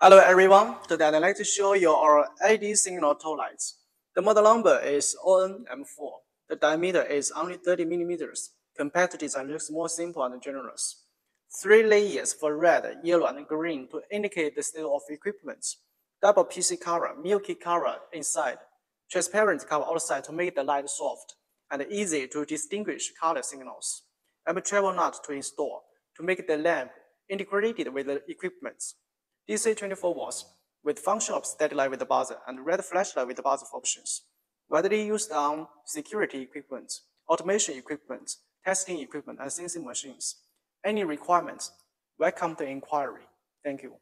Hello everyone, today I'd like to show you our LED signal tower lights. The model number is ONM4. The diameter is only 30 millimeters. Compared to design looks more simple and generous. Three layers for red, yellow, and green to indicate the state of equipment. Double PC cover, milky cover inside. Transparent cover outside to make the light soft and easy to distinguish color signals. And travel nut to install to make the lamp integrated with the equipment. DC 24 volts with function of steady light with the buzzer and red flashlight with the buzzer options. Widely used on security equipment, automation equipment, testing equipment, and sensing machines. Any requirements, welcome the inquiry. Thank you.